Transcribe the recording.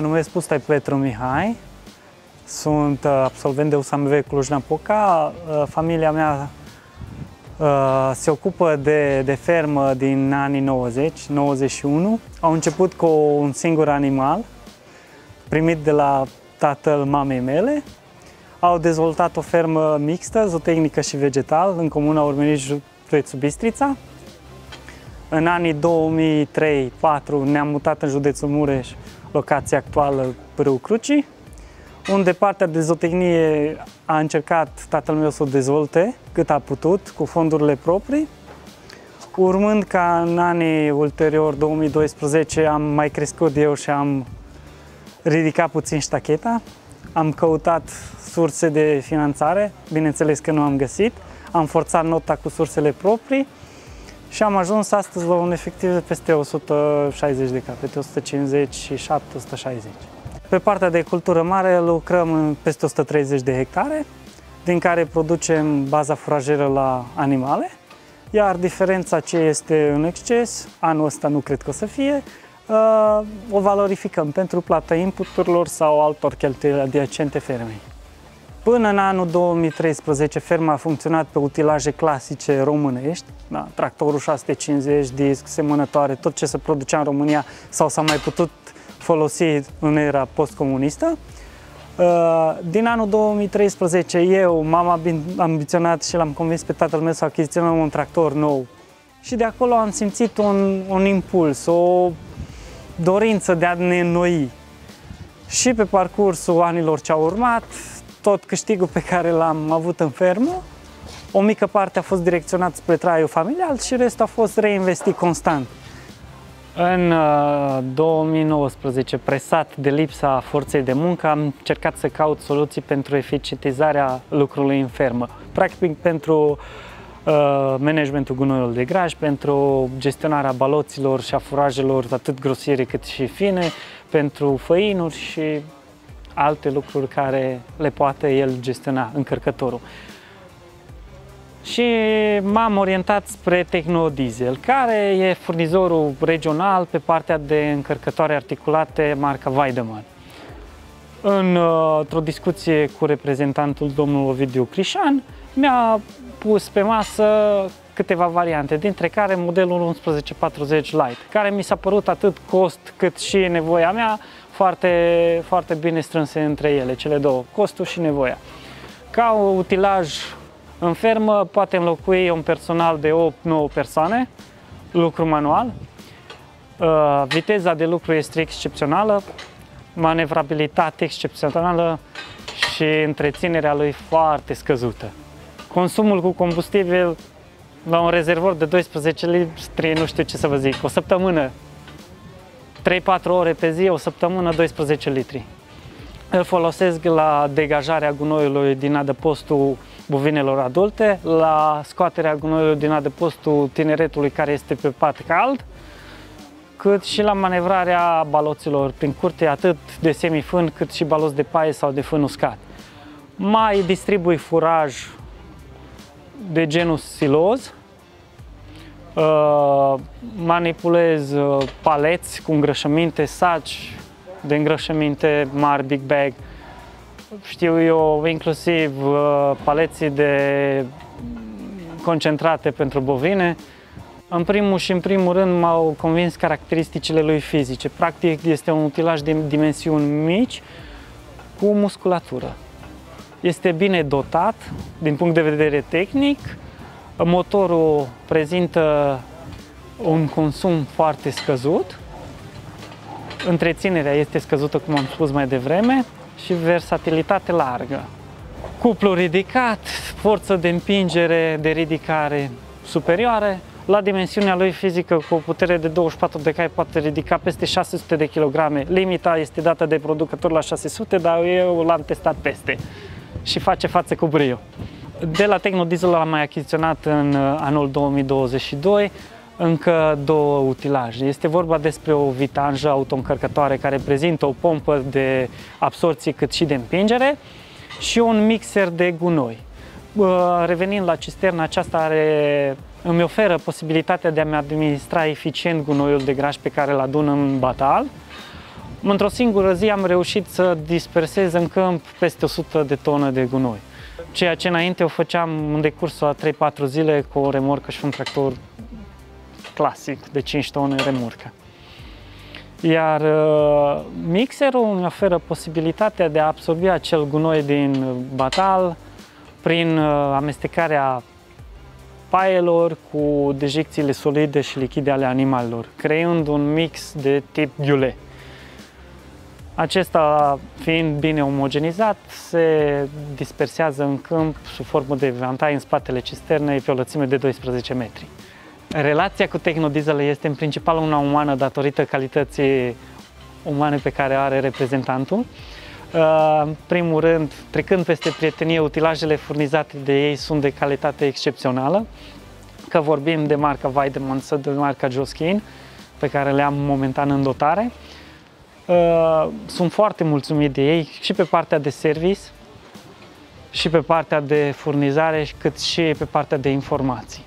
numesc Pustai Petru Mihai, sunt uh, absolvent de USAMV Cluj-Napoca. Uh, familia mea uh, se ocupă de, de fermă din anii 90, 91. Au început cu un singur animal, primit de la tatăl mamei mele. Au dezvoltat o fermă mixtă, zootehnică și vegetal, în comuna Urmeniș, județul Bistrița. În anii 2003-2004 ne-am mutat în județul Mureș, locația actuală Râu Crucii, unde partea de zootehnie a încercat tatăl meu să o dezvolte cât a putut, cu fondurile proprii. Urmând ca în anii ulterior, 2012, am mai crescut eu și am ridicat puțin ștacheta. Am căutat surse de finanțare, bineînțeles că nu am găsit. Am forțat nota cu sursele proprii și am ajuns astăzi la un efectiv de peste 160 de capete, 157, 160. Pe partea de cultură mare lucrăm în peste 130 de hectare, din care producem baza furajeră la animale, iar diferența ce este în exces, anul ăsta nu cred că o să fie, uh, o valorificăm pentru plata inputurilor sau altor cheltuieli adiacente fermei. Până în anul 2013, ferma a funcționat pe utilaje clasice românești, da, tractorul 650, disc, semănătoare, tot ce se producea în România sau s-a mai putut folosi în era postcomunistă. Uh, din anul 2013 eu m-am ambiționat și l-am convins pe tatăl meu să achiziționăm un tractor nou și de acolo am simțit un, un impuls, o dorință de a ne înnoi. Și pe parcursul anilor ce au urmat, tot câștigul pe care l-am avut în fermă, o mică parte a fost direcționat spre traiul familial și restul a fost reinvestit constant. În 2019, uh, presat de lipsa forței de muncă, am încercat să caut soluții pentru eficientizarea lucrului în fermă. Practic pentru uh, managementul gunoiului de graj, pentru gestionarea baloților și a furajelor atât grosiere cât și fine, pentru făinuri și alte lucruri care le poate el gestiona, încărcătorul și m-am orientat spre Technodiesel, care e furnizorul regional pe partea de încărcătoare articulate marca Weidemann. În, într-o discuție cu reprezentantul domnul Ovidiu Crișan, mi-a pus pe masă câteva variante, dintre care modelul 1140 Lite, care mi s-a părut atât cost cât și nevoia mea foarte, foarte bine strânse între ele, cele două, costul și nevoia. Ca utilaj în fermă poate înlocui un personal de 8-9 persoane, lucru manual. Uh, viteza de lucru este excepțională, manevrabilitate excepțională și întreținerea lui foarte scăzută. Consumul cu combustibil la un rezervor de 12 litri, nu știu ce să vă zic, o săptămână, 3-4 ore pe zi, o săptămână, 12 litri. Îl folosesc la degajarea gunoiului din adăpostul bovinelor adulte, la scoaterea gunoiului din adăpostul tineretului care este pe pat cald, cât și la manevrarea baloților prin curte, atât de semifân cât și baloți de paie sau de fân uscat. Mai distribui furaj de genul siloz, uh, manipulez uh, paleți cu îngrășăminte, saci de îngrășăminte mari, big bag, știu eu, inclusiv uh, paleții de concentrate pentru bovine. În primul și în primul rând m-au convins caracteristicile lui fizice. Practic este un utilaj de dimensiuni mici cu musculatură. Este bine dotat din punct de vedere tehnic. Motorul prezintă un consum foarte scăzut. Întreținerea este scăzută, cum am spus mai devreme și versatilitate largă. Cuplu ridicat, forță de împingere, de ridicare superioare, la dimensiunea lui fizică cu o putere de 24 de cai poate ridica peste 600 de kilograme. Limita este dată de producător la 600, dar eu l-am testat peste și face față cu brio. De la Technodiesel l-am mai achiziționat în uh, anul 2022 încă două utilaje. Este vorba despre o vitanjă autoîncărcătoare care prezintă o pompă de absorție cât și de împingere și un mixer de gunoi. Revenind la cisterna, aceasta are, îmi oferă posibilitatea de a-mi administra eficient gunoiul de graj pe care îl adun în batal. Într-o singură zi am reușit să dispersez în câmp peste 100 de tone de gunoi. Ceea ce înainte o făceam în decursul a 3-4 zile cu o remorcă și un tractor clasic de 5 tone remorcă. Iar uh, mixerul îmi oferă posibilitatea de a absorbi acel gunoi din batal prin uh, amestecarea paielor cu dejecțiile solide și lichide ale animalelor, creând un mix de tip ghiule. Acesta, fiind bine omogenizat, se dispersează în câmp sub formă de vantai în spatele cisternei pe o lățime de 12 metri. Relația cu Technodiesel este în principal una umană datorită calității umane pe care are reprezentantul. În primul rând, trecând peste prietenie, utilajele furnizate de ei sunt de calitate excepțională, că vorbim de marca Weidemann sau de marca Joskin, pe care le am momentan în dotare. Sunt foarte mulțumit de ei și pe partea de service, și pe partea de furnizare, cât și pe partea de informații.